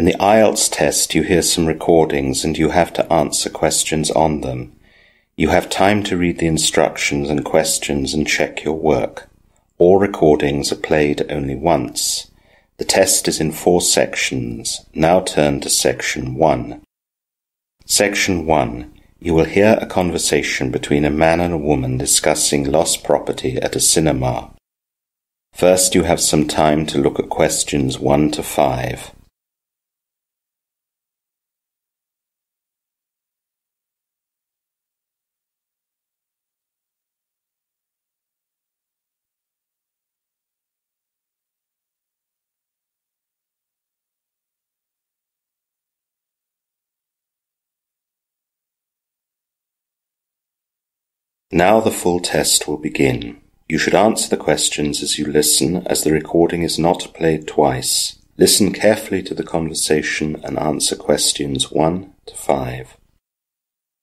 In the IELTS test, you hear some recordings and you have to answer questions on them. You have time to read the instructions and questions and check your work. All recordings are played only once. The test is in four sections. Now turn to section 1. Section 1. You will hear a conversation between a man and a woman discussing lost property at a cinema. First, you have some time to look at questions 1 to 5. Now the full test will begin. You should answer the questions as you listen, as the recording is not played twice. Listen carefully to the conversation and answer questions 1 to 5.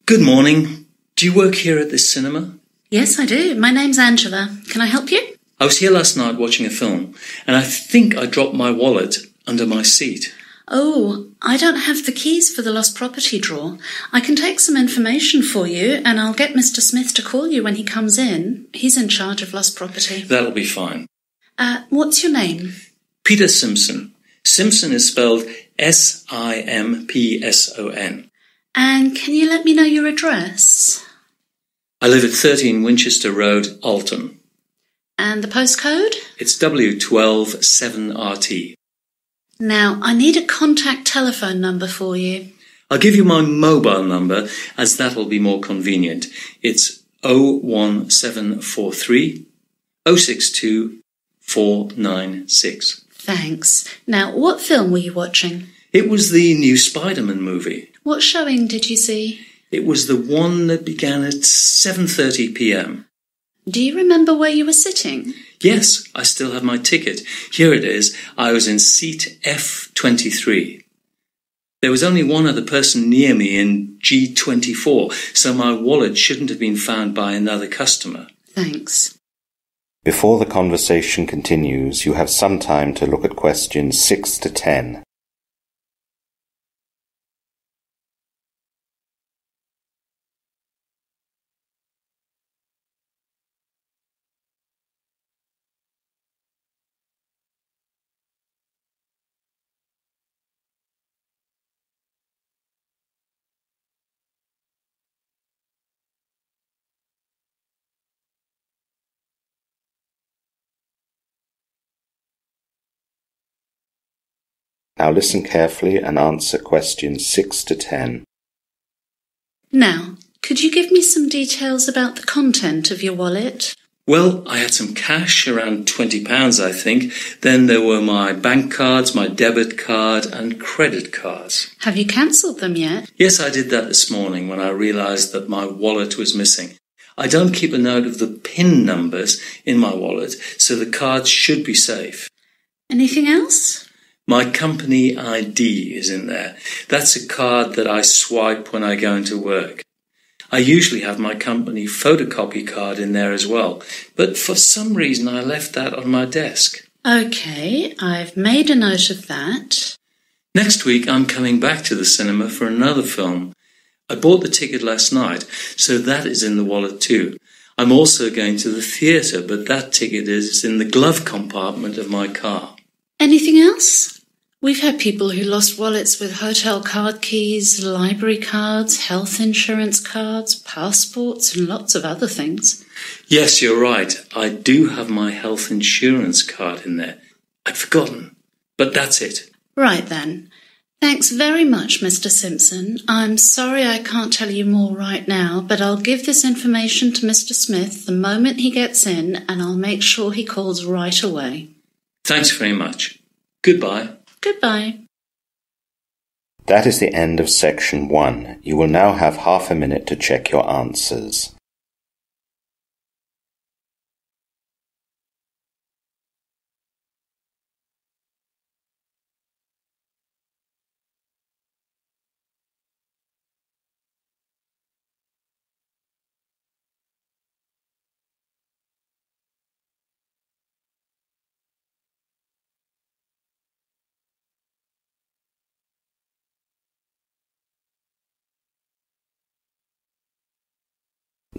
Good morning. Do you work here at this cinema? Yes, I do. My name's Angela. Can I help you? I was here last night watching a film, and I think I dropped my wallet under my seat. Oh, I don't have the keys for the lost property drawer. I can take some information for you and I'll get Mr. Smith to call you when he comes in. He's in charge of lost property. That'll be fine. Uh, what's your name? Peter Simpson. Simpson is spelled S I M P S O N. And can you let me know your address? I live at 13 Winchester Road, Alton. And the postcode? It's W12 7RT. Now, I need a contact telephone number for you. I'll give you my mobile number as that'll be more convenient. It's 01743 062 496. Thanks. Now, what film were you watching? It was the new Spider-Man movie. What showing did you see? It was the one that began at 7:30 p.m. Do you remember where you were sitting? Yes, I still have my ticket. Here it is. I was in seat F23. There was only one other person near me in G24, so my wallet shouldn't have been found by another customer. Thanks. Before the conversation continues, you have some time to look at questions 6 to 10. Now listen carefully and answer questions 6 to 10. Now, could you give me some details about the content of your wallet? Well, I had some cash, around £20, I think. Then there were my bank cards, my debit card, and credit cards. Have you cancelled them yet? Yes, I did that this morning when I realised that my wallet was missing. I don't keep a note of the PIN numbers in my wallet, so the cards should be safe. Anything else? My company ID is in there. That's a card that I swipe when I go into work. I usually have my company photocopy card in there as well, but for some reason I left that on my desk. Okay, I've made a note of that. Next week I'm coming back to the cinema for another film. I bought the ticket last night, so that is in the wallet too. I'm also going to the theatre, but that ticket is in the glove compartment of my car. Anything else? We've had people who lost wallets with hotel card keys, library cards, health insurance cards, passports, and lots of other things. Yes, you're right. I do have my health insurance card in there. I'd forgotten. But that's it. Right then. Thanks very much, Mr. Simpson. I'm sorry I can't tell you more right now, but I'll give this information to Mr. Smith the moment he gets in, and I'll make sure he calls right away. Thanks very much. Goodbye. Goodbye. That is the end of section 1. You will now have half a minute to check your answers.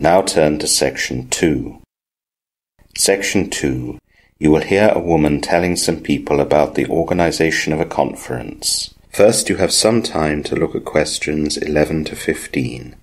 Now turn to section 2. Section 2. You will hear a woman telling some people about the organization of a conference. First, you have some time to look at questions 11 to 15.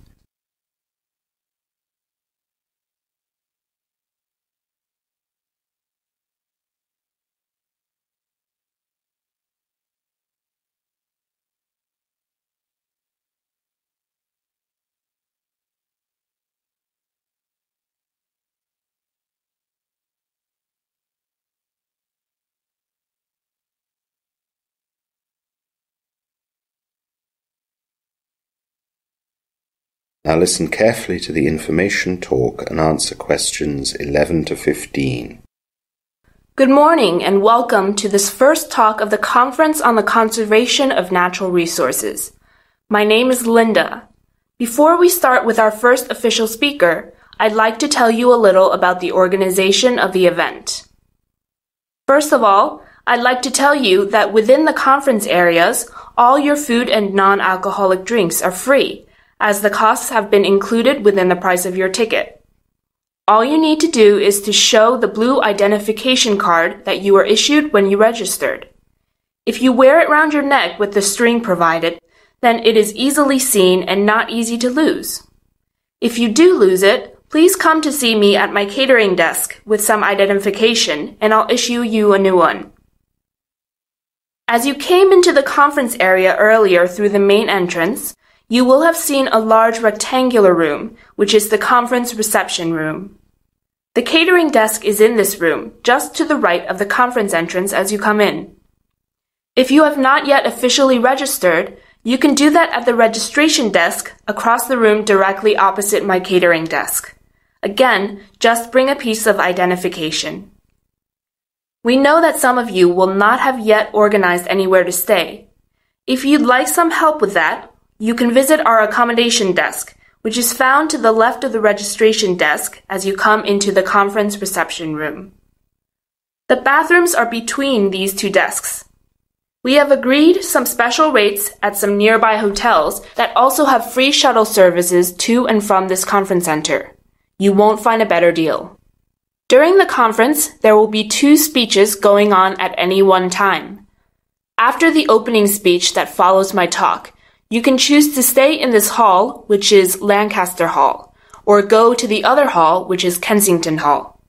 Now listen carefully to the information talk and answer questions 11 to 15. Good morning and welcome to this first talk of the Conference on the Conservation of Natural Resources. My name is Linda. Before we start with our first official speaker, I'd like to tell you a little about the organization of the event. First of all, I'd like to tell you that within the conference areas, all your food and non-alcoholic drinks are free as the costs have been included within the price of your ticket. All you need to do is to show the blue identification card that you were issued when you registered. If you wear it around your neck with the string provided, then it is easily seen and not easy to lose. If you do lose it, please come to see me at my catering desk with some identification and I'll issue you a new one. As you came into the conference area earlier through the main entrance, you will have seen a large rectangular room, which is the conference reception room. The catering desk is in this room, just to the right of the conference entrance as you come in. If you have not yet officially registered, you can do that at the registration desk across the room directly opposite my catering desk. Again, just bring a piece of identification. We know that some of you will not have yet organized anywhere to stay. If you'd like some help with that, you can visit our accommodation desk, which is found to the left of the registration desk as you come into the conference reception room. The bathrooms are between these two desks. We have agreed some special rates at some nearby hotels that also have free shuttle services to and from this conference center. You won't find a better deal. During the conference, there will be two speeches going on at any one time. After the opening speech that follows my talk, you can choose to stay in this hall, which is Lancaster Hall, or go to the other hall, which is Kensington Hall.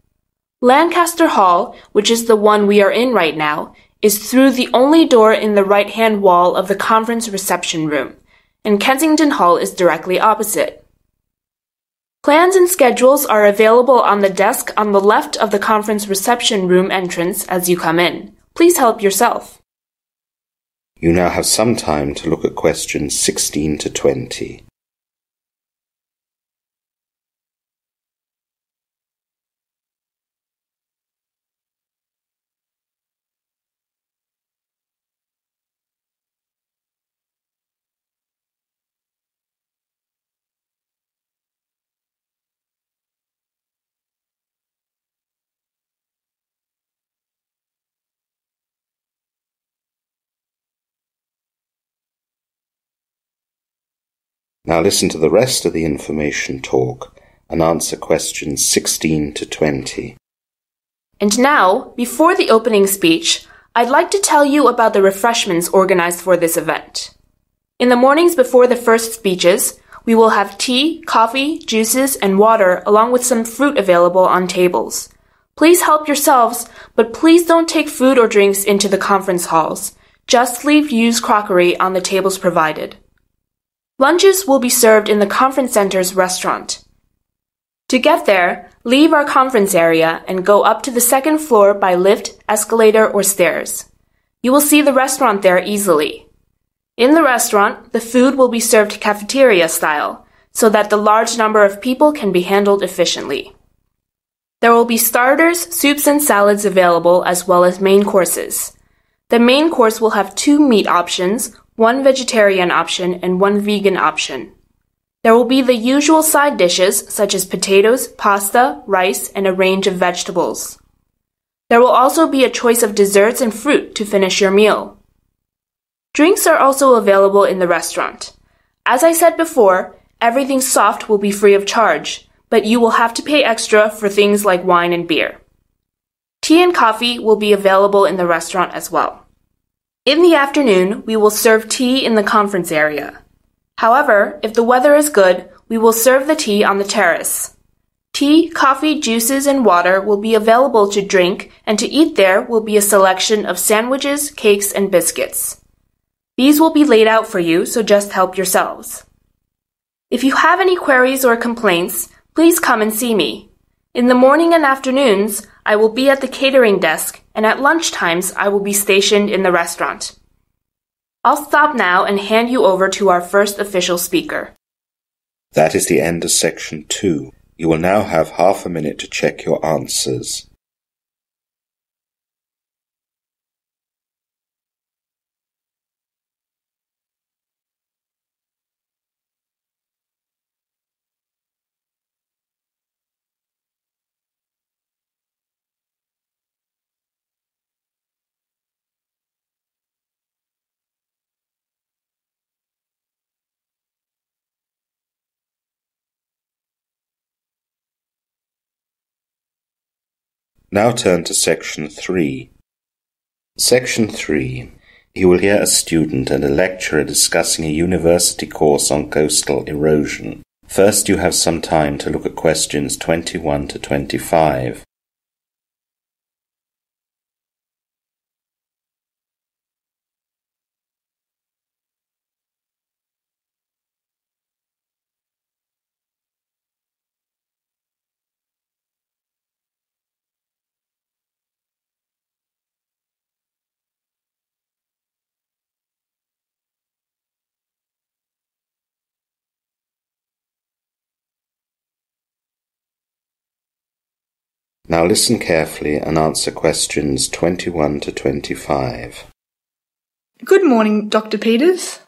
Lancaster Hall, which is the one we are in right now, is through the only door in the right-hand wall of the conference reception room, and Kensington Hall is directly opposite. Plans and schedules are available on the desk on the left of the conference reception room entrance as you come in. Please help yourself. You now have some time to look at questions 16 to 20. Now listen to the rest of the information talk and answer questions 16 to 20. And now, before the opening speech, I'd like to tell you about the refreshments organized for this event. In the mornings before the first speeches, we will have tea, coffee, juices, and water along with some fruit available on tables. Please help yourselves, but please don't take food or drinks into the conference halls. Just leave used crockery on the tables provided. Lunches will be served in the conference center's restaurant. To get there, leave our conference area and go up to the second floor by lift, escalator, or stairs. You will see the restaurant there easily. In the restaurant, the food will be served cafeteria style, so that the large number of people can be handled efficiently. There will be starters, soups, and salads available as well as main courses. The main course will have two meat options, one vegetarian option, and one vegan option. There will be the usual side dishes such as potatoes, pasta, rice, and a range of vegetables. There will also be a choice of desserts and fruit to finish your meal. Drinks are also available in the restaurant. As I said before, everything soft will be free of charge, but you will have to pay extra for things like wine and beer. Tea and coffee will be available in the restaurant as well. In the afternoon, we will serve tea in the conference area. However, if the weather is good, we will serve the tea on the terrace. Tea, coffee, juices, and water will be available to drink, and to eat there will be a selection of sandwiches, cakes, and biscuits. These will be laid out for you, so just help yourselves. If you have any queries or complaints, please come and see me. In the morning and afternoons, I will be at the catering desk, and at lunch times, I will be stationed in the restaurant. I'll stop now and hand you over to our first official speaker. That is the end of section two. You will now have half a minute to check your answers. Now turn to section three. Section three. You will hear a student and a lecturer discussing a university course on coastal erosion. First you have some time to look at questions 21 to 25. Now listen carefully and answer questions 21 to 25. Good morning, Dr. Peters.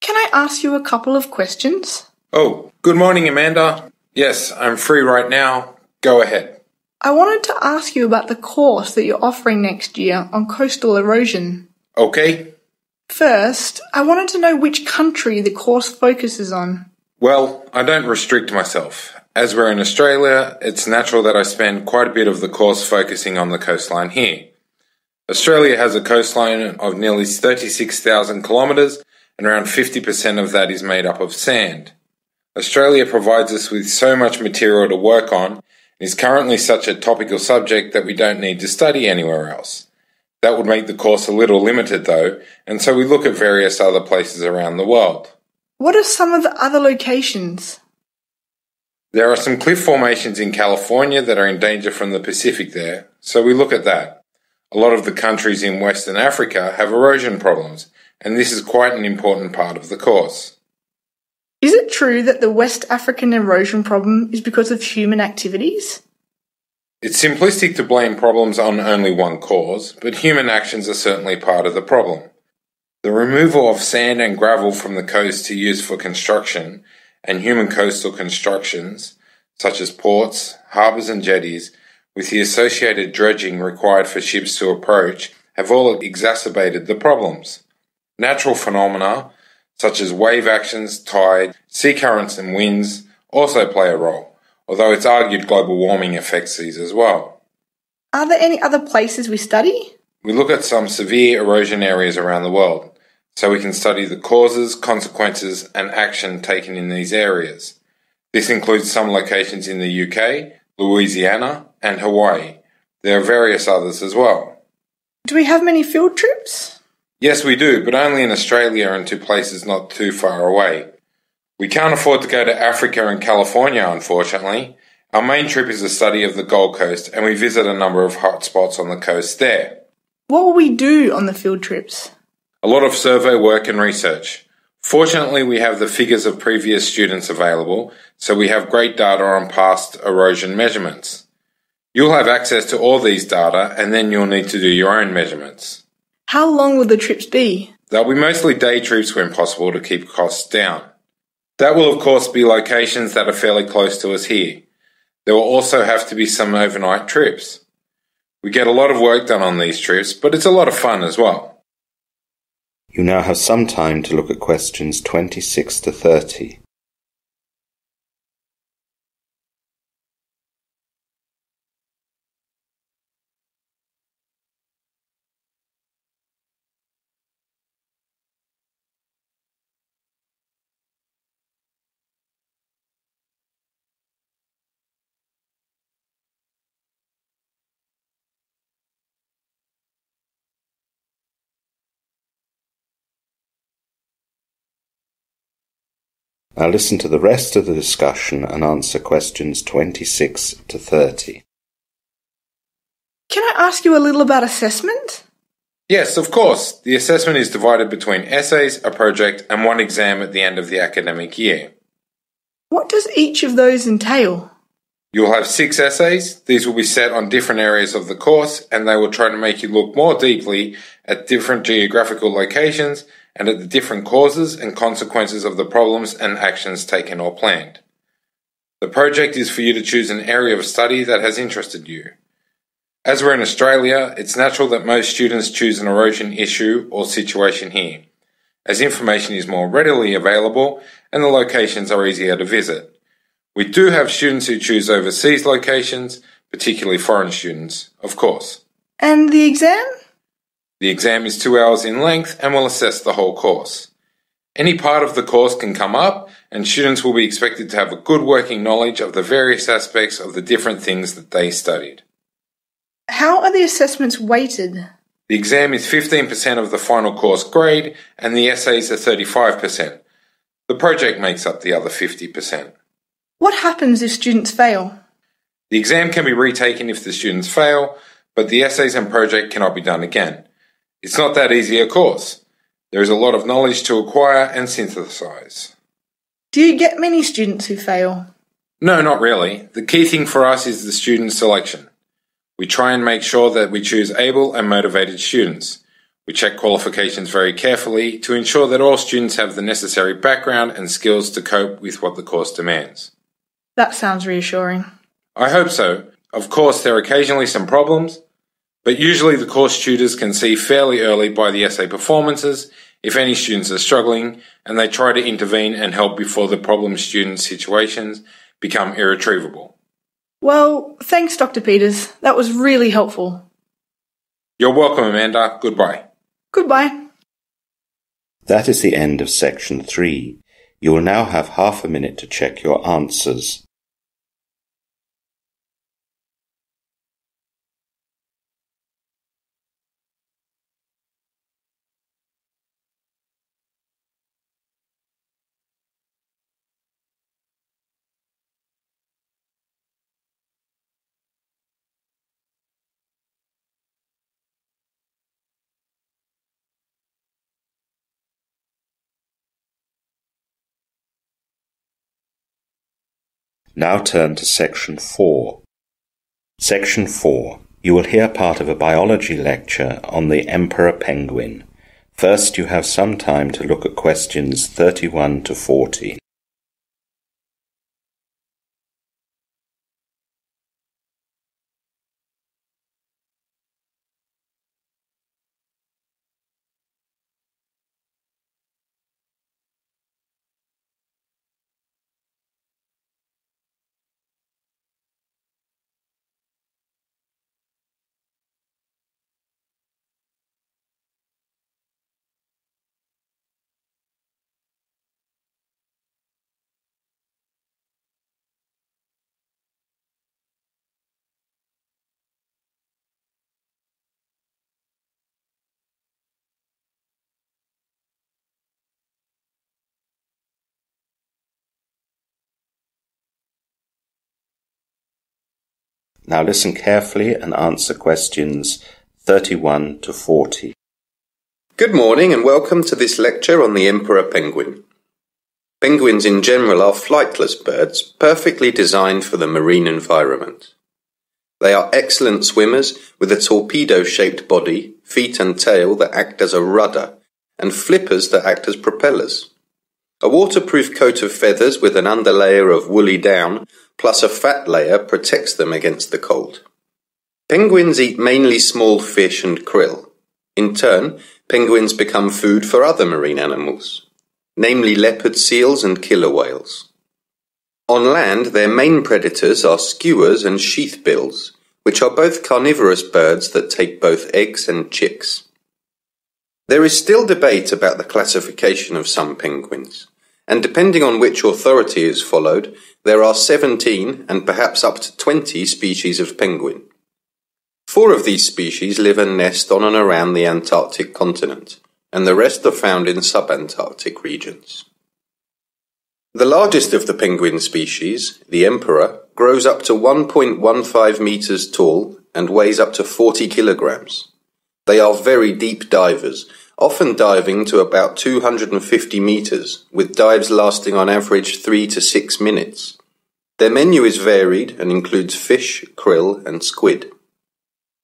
Can I ask you a couple of questions? Oh, good morning, Amanda. Yes, I'm free right now. Go ahead. I wanted to ask you about the course that you're offering next year on coastal erosion. Okay. First, I wanted to know which country the course focuses on. Well, I don't restrict myself. As we're in Australia, it's natural that I spend quite a bit of the course focusing on the coastline here. Australia has a coastline of nearly 36,000 kilometres and around 50% of that is made up of sand. Australia provides us with so much material to work on and is currently such a topical subject that we don't need to study anywhere else. That would make the course a little limited though, and so we look at various other places around the world. What are some of the other locations? There are some cliff formations in California that are in danger from the Pacific there, so we look at that. A lot of the countries in Western Africa have erosion problems, and this is quite an important part of the course. Is it true that the West African erosion problem is because of human activities? It's simplistic to blame problems on only one cause, but human actions are certainly part of the problem. The removal of sand and gravel from the coast to use for construction and human coastal constructions, such as ports, harbours, and jetties, with the associated dredging required for ships to approach, have all exacerbated the problems. Natural phenomena, such as wave actions, tide, sea currents, and winds, also play a role, although it's argued global warming affects these as well. Are there any other places we study? We look at some severe erosion areas around the world so we can study the causes, consequences, and action taken in these areas. This includes some locations in the UK, Louisiana, and Hawaii. There are various others as well. Do we have many field trips? Yes, we do, but only in Australia and to places not too far away. We can't afford to go to Africa and California, unfortunately. Our main trip is a study of the Gold Coast, and we visit a number of hot spots on the coast there. What will we do on the field trips? A lot of survey work and research. Fortunately, we have the figures of previous students available, so we have great data on past erosion measurements. You'll have access to all these data and then you'll need to do your own measurements. How long will the trips be? They'll be mostly day trips when possible to keep costs down. That will of course be locations that are fairly close to us here. There will also have to be some overnight trips. We get a lot of work done on these trips, but it's a lot of fun as well. You now have some time to look at questions 26 to 30. Now listen to the rest of the discussion and answer questions 26 to 30. Can I ask you a little about assessment? Yes, of course. The assessment is divided between essays, a project, and one exam at the end of the academic year. What does each of those entail? You'll have six essays. These will be set on different areas of the course, and they will try to make you look more deeply at different geographical locations and at the different causes and consequences of the problems and actions taken or planned. The project is for you to choose an area of study that has interested you. As we're in Australia, it's natural that most students choose an erosion issue or situation here, as information is more readily available and the locations are easier to visit. We do have students who choose overseas locations, particularly foreign students, of course. And the exam? The exam is two hours in length and will assess the whole course. Any part of the course can come up, and students will be expected to have a good working knowledge of the various aspects of the different things that they studied. How are the assessments weighted? The exam is 15% of the final course grade, and the essays are 35%. The project makes up the other 50%. What happens if students fail? The exam can be retaken if the students fail, but the essays and project cannot be done again. It's not that easy of course. There is a lot of knowledge to acquire and synthesize. Do you get many students who fail? No, not really. The key thing for us is the student selection. We try and make sure that we choose able and motivated students. We check qualifications very carefully to ensure that all students have the necessary background and skills to cope with what the course demands. That sounds reassuring. I hope so. Of course, there are occasionally some problems, but usually the course tutors can see fairly early by the essay performances if any students are struggling, and they try to intervene and help before the problem student situations become irretrievable. Well, thanks, Dr. Peters. That was really helpful. You're welcome, Amanda. Goodbye. Goodbye. That is the end of section 3. You will now have half a minute to check your answers. Now turn to section 4. Section 4. You will hear part of a biology lecture on the emperor penguin. First, you have some time to look at questions 31 to 40. Now listen carefully and answer questions 31 to 40. Good morning and welcome to this lecture on the emperor penguin. Penguins in general are flightless birds, perfectly designed for the marine environment. They are excellent swimmers with a torpedo-shaped body, feet and tail that act as a rudder, and flippers that act as propellers. A waterproof coat of feathers with an underlayer of woolly down plus a fat layer protects them against the cold. Penguins eat mainly small fish and krill. In turn, penguins become food for other marine animals, namely leopard seals and killer whales. On land, their main predators are skuas and sheathbills, which are both carnivorous birds that take both eggs and chicks. There is still debate about the classification of some penguins, and depending on which authority is followed, there are 17 and perhaps up to 20 species of penguin. Four of these species live and nest on and around the Antarctic continent, and the rest are found in subantarctic regions. The largest of the penguin species, the emperor, grows up to 1.15 meters tall and weighs up to 40 kilograms. They are very deep divers, often diving to about 250 meters, with dives lasting on average 3 to 6 minutes. Their menu is varied and includes fish, krill, and squid.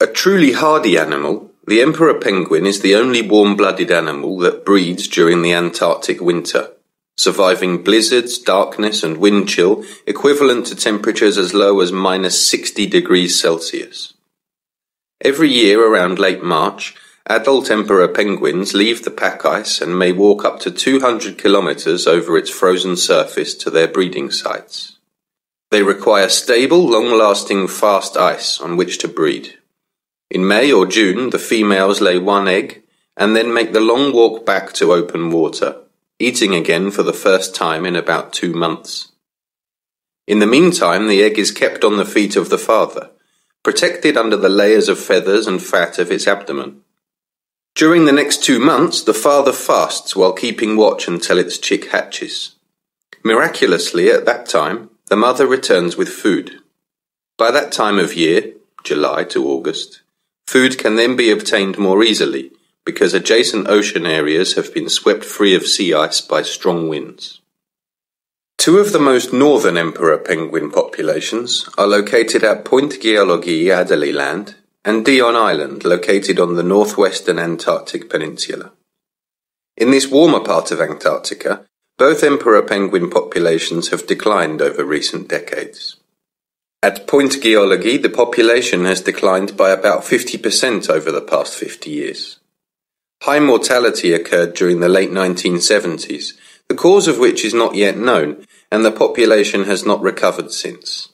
A truly hardy animal, the emperor penguin is the only warm-blooded animal that breeds during the Antarctic winter, surviving blizzards, darkness, and wind chill equivalent to temperatures as low as minus 60 degrees Celsius. Every year around late March, adult emperor penguins leave the pack ice and may walk up to 200 kilometers over its frozen surface to their breeding sites. They require stable, long-lasting, fast ice on which to breed. In May or June, the females lay one egg and then make the long walk back to open water, eating again for the first time in about two months. In the meantime, the egg is kept on the feet of the father, protected under the layers of feathers and fat of its abdomen. During the next two months, the father fasts while keeping watch until its chick hatches. Miraculously, at that time, the mother returns with food. By that time of year, July to August, food can then be obtained more easily because adjacent ocean areas have been swept free of sea ice by strong winds. Two of the most northern emperor penguin populations are located at Point Géologie Adélie Land and Dion Island located on the northwestern Antarctic peninsula. In this warmer part of Antarctica, both emperor penguin populations have declined over recent decades. At Point Géologie, the population has declined by about 50% over the past 50 years. High mortality occurred during the late 1970s, the cause of which is not yet known, and the population has not recovered since.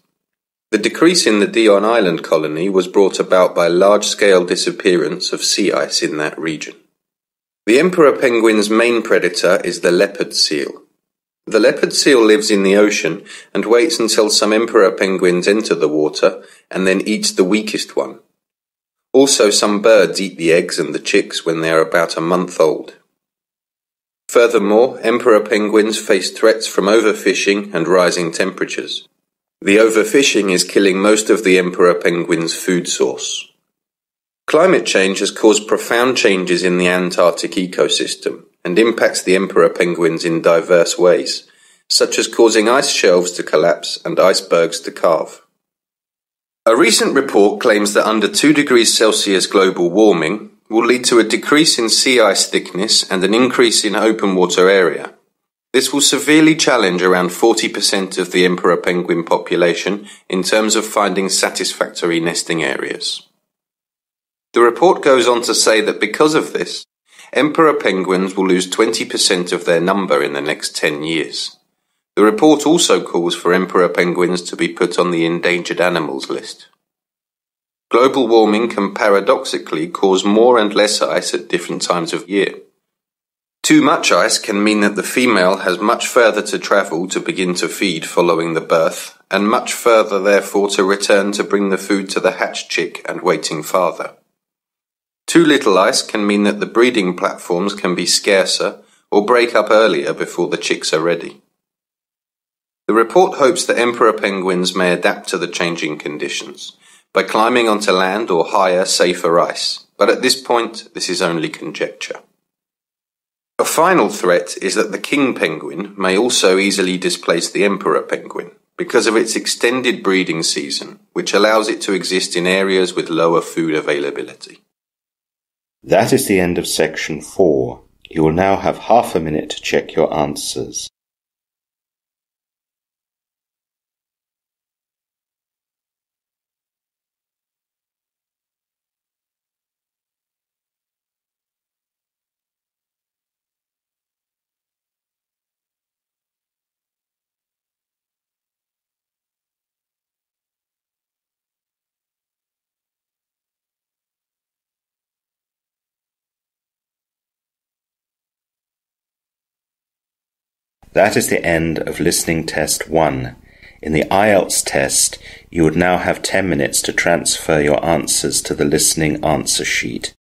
The decrease in the Dion Island colony was brought about by large-scale disappearance of sea ice in that region. The emperor penguin's main predator is the leopard seal. The leopard seal lives in the ocean and waits until some emperor penguins enter the water and then eats the weakest one. Also, some birds eat the eggs and the chicks when they are about a month old. Furthermore, emperor penguins face threats from overfishing and rising temperatures. The overfishing is killing most of the emperor penguin's food source. Climate change has caused profound changes in the Antarctic ecosystem and impacts the emperor penguins in diverse ways, such as causing ice shelves to collapse and icebergs to calve. A recent report claims that under 2 degrees Celsius global warming will lead to a decrease in sea ice thickness and an increase in open water area. This will severely challenge around 40% of the emperor penguin population in terms of finding satisfactory nesting areas. The report goes on to say that because of this, emperor penguins will lose 20% of their number in the next 10 years. The report also calls for emperor penguins to be put on the endangered animals list. Global warming can paradoxically cause more and less ice at different times of year. Too much ice can mean that the female has much further to travel to begin to feed following the birth, and much further therefore to return to bring the food to the hatched chick and waiting father. Too little ice can mean that the breeding platforms can be scarcer or break up earlier before the chicks are ready. The report hopes that emperor penguins may adapt to the changing conditions by climbing onto land or higher, safer ice, but at this point this is only conjecture. A final threat is that the king penguin may also easily displace the emperor penguin because of its extended breeding season, which allows it to exist in areas with lower food availability. That is the end of section four. You will now have half a minute to check your answers. That is the end of listening test 1. In the IELTS test, you would now have 10 minutes to transfer your answers to the listening answer sheet.